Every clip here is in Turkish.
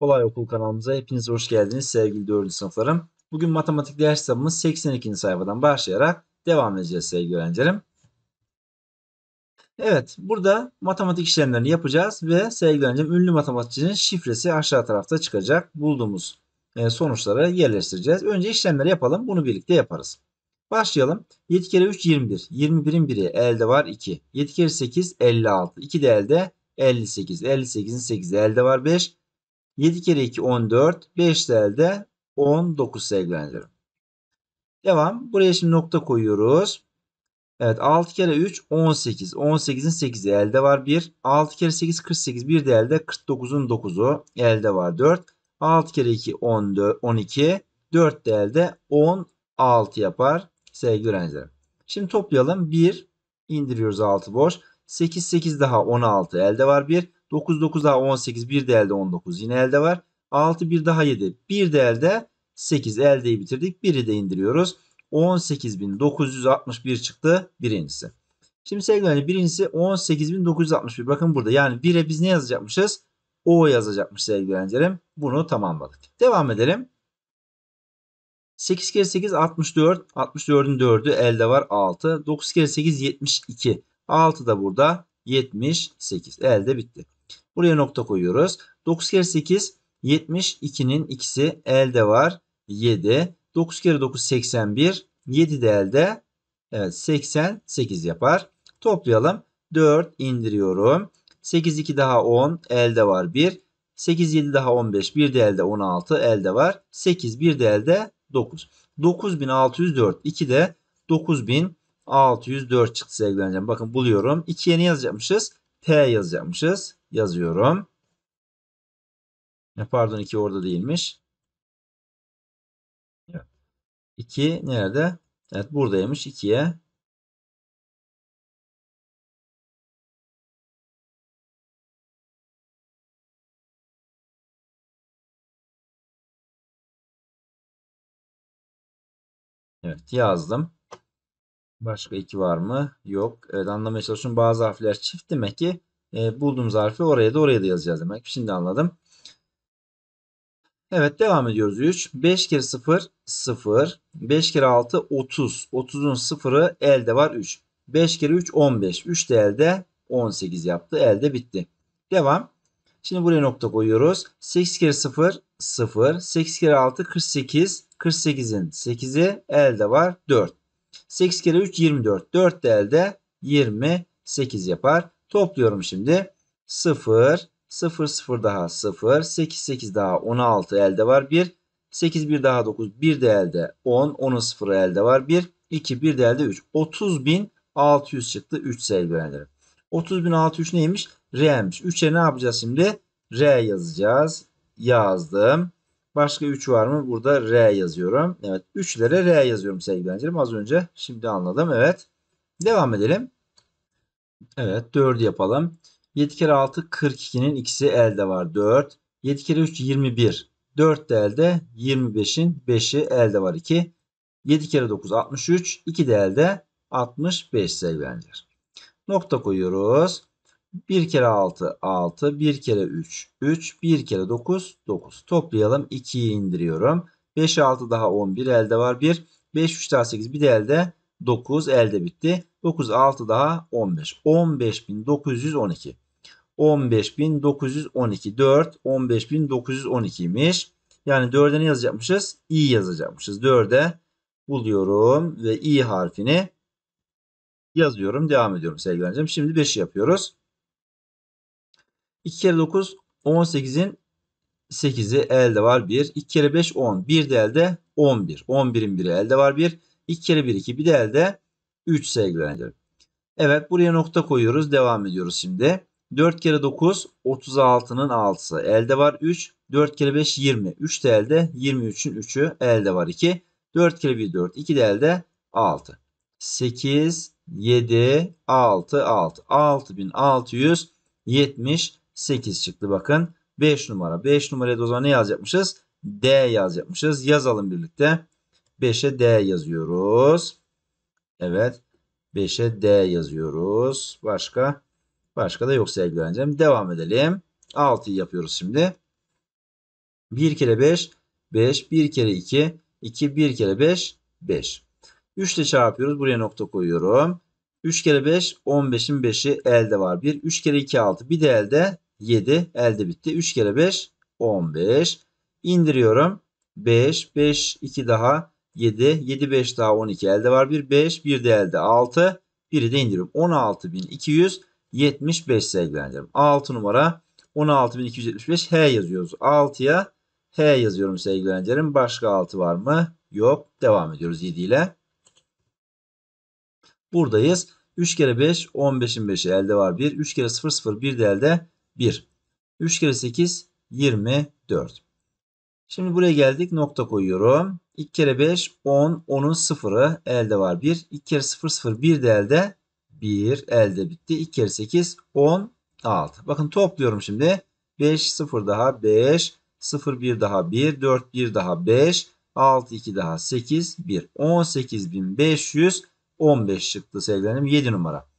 Kolay Okul kanalımıza hepiniz hoş geldiniz sevgili 4. sınıflarım. Bugün matematik ders kitabımız 82. sayfadan başlayarak devam edeceğiz sevgili öğrencilerim. Evet burada matematik işlemlerini yapacağız ve sevgili öğrencim ünlü matematikçinin şifresi aşağı tarafta çıkacak. Bulduğumuz e, sonuçları yerleştireceğiz. Önce işlemleri yapalım bunu birlikte yaparız. Başlayalım. 7 kere 3 21. 21'in biri elde var 2. 7 kere 8 56. 2 de elde 58. 58'in 8'i elde var 5. 7 kere 2 14. 5 de elde 19 sevgili. Devam. Buraya şimdi nokta koyuyoruz. Evet 6 kere 3 18. 18'in 8'i elde var 1. 6 kere 8 48. Bir de elde 49'un 9'u elde var 4. 6 kere 2 14, 12. 4 de elde 16 yapar sevgili öğrencilerim. Şimdi toplayalım. 1 indiriyoruz 6 boş. 8 8 daha 16 elde var 1. 9 9 daha 18 bir de elde 19 yine elde var. 6 bir daha 7 bir de elde 8 eldeyi bitirdik. Biri de indiriyoruz. 18.961 çıktı birincisi. Şimdi sevgili öğrenci birincisi 18.961 bakın burada yani 1'e biz ne yazacakmışız? O yazacakmış sevgili öğrencilerim. Bunu tamamladık. Devam edelim. 8 kere 8 64. 64'ün 4'ü elde var 6. 9 kere 8 72. 6 da burada 78. Elde bitti. Buraya nokta koyuyoruz. 9 kere 8 72'nin ikisi elde var 7. 9 kere 9 81. 7 de elde. Evet 88 yapar. Toplayalım. 4 indiriyorum. 8 2 daha 10 elde var 1. 8 7 daha 15 bir de elde 16 elde var. 8 bir de elde 9. 9604 2 de 9604 çıktı sevgili öğrencim. Bakın buluyorum. 2'ye ne yazacakmışız? T yazacakmışız. Yazıyorum. Pardon 2 orada değilmiş. 2 nerede? Evet buradaymış 2'ye. Evet yazdım. Başka 2 var mı? Yok. Evet anlamaya çalışıyorum. Bazı harfler çift demek ki e, bulduğumuz harfi oraya da oraya da yazacağız demek. Şimdi anladım. Evet devam ediyoruz 3. 5 kere 0 0. 5 kere 6 30. 30'un 0'ı elde var 3. 5 kere 3 15. 3 de elde 18 yaptı. Elde bitti. Devam. Şimdi buraya nokta koyuyoruz. 8 kere 0 0. 8 kere 6 48. 48'in 8'i elde var 4. 8 kere 3 24. 4 de elde 28 yapar. Topluyorum şimdi. 0 0 0 daha 0. 8 8 daha 16 elde var 1. 8 1 daha 9. 1 de elde 10. 10'un 0 elde var 1. 2 1 de elde 3. 30.600 çıktı 3 sevgili öğrencilerim. 30.600 neymiş? R'miş. 3'e ne yapacağız şimdi? R yazacağız. Yazdım. Başka 3 var mı? Burada R yazıyorum. Evet 3'lere R yazıyorum sevgili öğrencilerim. Az önce şimdi anladım. Evet. Devam edelim. Evet 4'ü yapalım. 7 kere 6 42'nin ikisi elde var 4. 7 kere 3 21. 4 de elde 25'in 5'i elde var 2. 7 kere 9 63. 2 de elde 65 sevgili öğrenciler. Nokta koyuyoruz. 1 kere 6 6. 1 kere 3 3. 1 kere 9 9. Toplayalım 2'yi indiriyorum. 5 6 daha 11 elde var 1. 5 3 daha 8 bir de elde 9 elde bitti. 9 6 daha 15. 15912. 15912 4 15912'ymiş. Yani 4'e ne yazacakmışız? i yazacakmışız. 4'e buluyorum ve i harfini yazıyorum. Devam ediyorum sevgili öğrencim. Şimdi 5'i yapıyoruz. 2 kere 9 18'in 8'i elde var 1. 2 kere 5 10. 1 de elde 11. 11'in 1'i elde var 1. 2 kere 1 2. Bir de elde 3 sevgili öğrencilerim. Evet buraya nokta koyuyoruz. Devam ediyoruz şimdi. 4 kere 9 36'nın 6'sı. Elde var 3. 4 kere 5 20. 3 de elde. 23'ün 3'ü elde var 2. 4 kere 1 4. 2 de elde 6. 8 7 6 6. 6678 çıktı bakın. 5 numara. 5 numaraya da o zaman ne yazacakmışız? D yazacakmışız. Yazalım birlikte. 5'e D yazıyoruz. Evet. 5'e D yazıyoruz. Başka? Başka da yok sevgili öğrencim. Devam edelim. 6'yı yapıyoruz şimdi. 1 kere 5 5. 1 kere 2 2. 1 kere 5 5. 3 ile çarpıyoruz. Buraya nokta koyuyorum. 3 kere 5 15'in 5'i elde var. 1. 3 kere 2 6. Bir de elde 7. Elde bitti. 3 kere 5 15. İndiriyorum. 5 5 2 daha 7 7 5 daha 12 elde var. 1 5 1 de elde 6. Biri de indiriyorum. 16.275 sevgili öğrencilerim. 6 numara 16.275 H yazıyoruz. 6'ya H yazıyorum sevgili. Başka 6 var mı? Yok. Devam ediyoruz 7 ile. Buradayız. 3 kere 5 15'in 5'i elde var 1. 3 kere 0 0 1 de elde 1. 3 kere 8 24. Şimdi buraya geldik. Nokta koyuyorum. 2 kere 5 10. 10'un 0'ı elde var 1. 2 kere 0 0 1 de elde 1 elde bitti. 2 kere 8 16. Bakın topluyorum şimdi. 5 0 daha 5 0 1 daha 1 4 1 daha 5 6 2 daha 8 1 18500 15 çıktı sevgilerim 7 numara.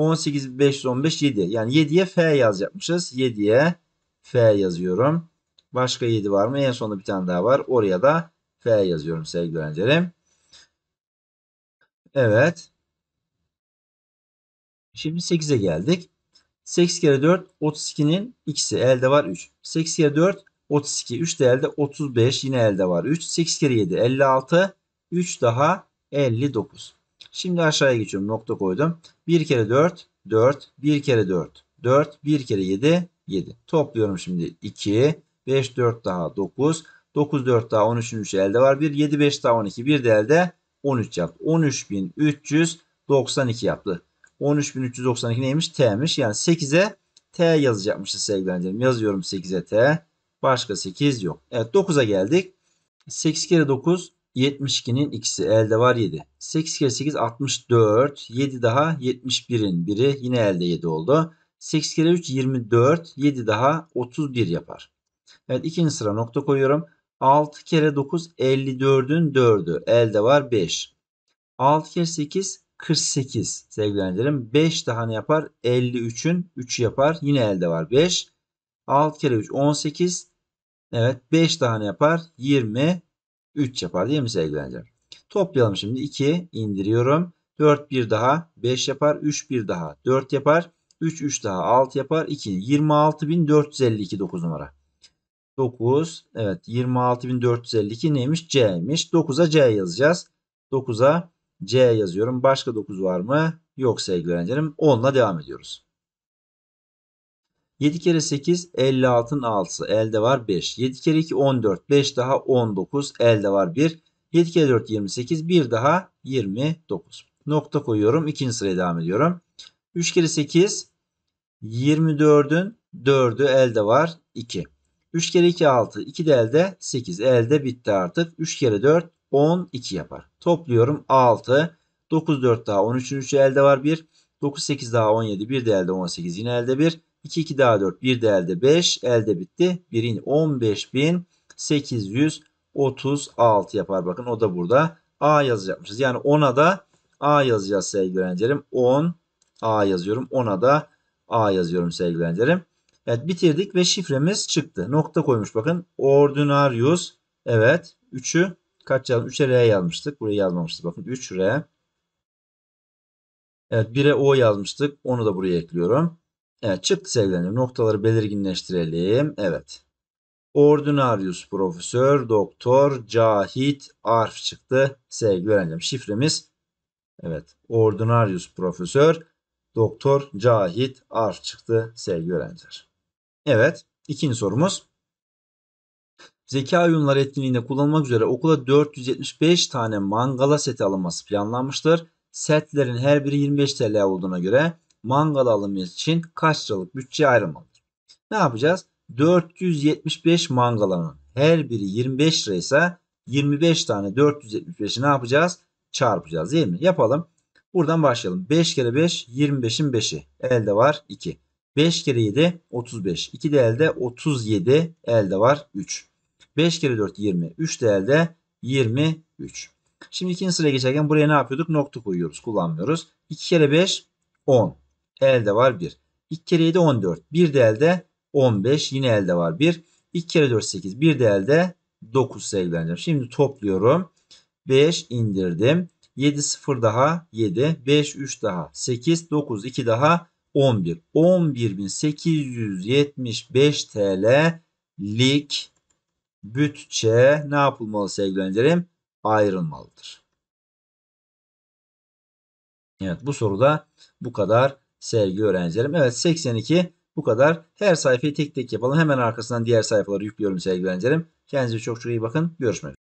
18 515 7 yani 7'ye F yazacakmışız. 7'ye F yazıyorum. Başka 7 var mı? En sonunda bir tane daha var. Oraya da F yazıyorum sevgili öğrencilerim. Evet. Şimdi 8'e geldik. 8 kere 4 32'nin ikisi elde var 3. 8 kere 4 32 3 de elde 35 yine elde var 3. 8 kere 7 56 3 daha 59. Şimdi aşağıya geçiyorum nokta koydum. 1 kere 4 4 1 kere 4 4 1 kere 7 7. Topluyorum şimdi 2 5 4 daha 9 9 4 daha 13'ün 3 elde var 1 7 5 daha 12 bir de elde 13 yaptı. 13.392 yaptı. 13.392 neymiş? T'miş. Yani 8'e T yazacakmışız sevgili. Yazıyorum 8'e T. Başka 8 yok. Evet 9'a geldik. 8 kere 9 72'nin ikisi elde var 7. 8 kere 8 64. 7 daha 71'in biri yine elde 7 oldu. 8 kere 3 24. 7 daha 31 yapar. Evet ikinci sıra nokta koyuyorum. 6 kere 9 54'ün 4'ü elde var 5. 6 kere 8 48 sevgili öğrencilerim. 5 daha ne yapar? 53'ün 3'ü yapar. Yine elde var 5. 6 kere 3 18. Evet 5 daha ne yapar? 23 yapar değil mi sevgili öğrencilerim? Toplayalım şimdi. 2 indiriyorum. 4 bir daha 5 yapar. 3 bir daha 4 yapar. 3 3 daha 6 yapar. 2 26452 9 numara. 9 evet 26452 neymiş? C'ymiş. 9'a C yazacağız. 9'a C yazıyorum. Başka 9 var mı? Yok sevgili öğrencilerim. 10'la devam ediyoruz. 7 kere 8 56'ın 6'sı elde var 5. 7 kere 2 14 5 daha 19 elde var 1. 7 kere 4 28 1 daha 29. Nokta koyuyorum. İkinci sıraya devam ediyorum. 3 kere 8 24'ün 4'ü elde var 2. 3 kere 2 6 2 de elde 8 elde bitti artık. 3 kere 4 12 yapar. Topluyorum 6. 9 4 daha 13'ün 3'ü elde var 1. 9 8 daha 17 1 de elde 18 yine elde 1. 2 2 daha 4 1 de elde 5 elde bitti. 1'in 15.836 yapar. Bakın o da burada. A yazacakmışız. Yani 10'a da A yazacağız sevgili öğrencilerim. 10 A yazıyorum. 10'a da A yazıyorum sevgili öğrencilerim. Evet bitirdik ve şifremiz çıktı. Nokta koymuş bakın. Ordinarius. Evet. 3'ü kaç yazdım? 3'e R yazmıştık. Buraya yazmamıştık. Bakın 3 R. Evet 1'e O yazmıştık. Onu da buraya ekliyorum. Evet çıktı sevgilerim. Noktaları belirginleştirelim. Evet. Ordinarius profesör, doktor, cahit, arf çıktı sevgili öğrencim. Şifremiz evet. Ordinarius profesör, doktor, cahit, arf çıktı sevgili öğrenciler. Evet. ikinci sorumuz. Zeka oyunları etkinliğinde kullanılmak üzere okula 475 tane mangala seti alınması planlanmıştır. Setlerin her biri 25 TL olduğuna göre mangal alımı için kaç liralık bütçe ayrılmalıdır? Ne yapacağız? 475 mangalanın her biri 25 liraysa 25 tane 475'i ne yapacağız? Çarpacağız değil mi? Yapalım. Buradan başlayalım. 5 kere 5 25'in 5'i. Elde var 2. 5 kere 7 35. 2 de elde 37. Elde var 3. 5 kere 4 20. 3 de elde 23. Şimdi ikinci sıraya geçerken buraya ne yapıyorduk? Nokta koyuyoruz. Kullanmıyoruz. 2 kere 5 10. Elde var 1. 2 kere 7 14. Bir de elde 15. Yine elde var 1. 2 kere 4 8. Bir de elde 9 sevgili öğrencilerim. Şimdi topluyorum. 5 indirdim. 7 0 daha 7. 5 3 daha 8. 9 2 daha 11. 11.875 TL'lik bütçe ne yapılmalı sevgili öğrencilerim? Ayrılmalıdır. Evet bu soruda bu kadar sevgili öğrencilerim. Evet 82 bu kadar. Her sayfayı tek tek yapalım. Hemen arkasından diğer sayfaları yüklüyorum sevgili öğrencilerim. Kendinize çok çok iyi bakın. Görüşmek üzere.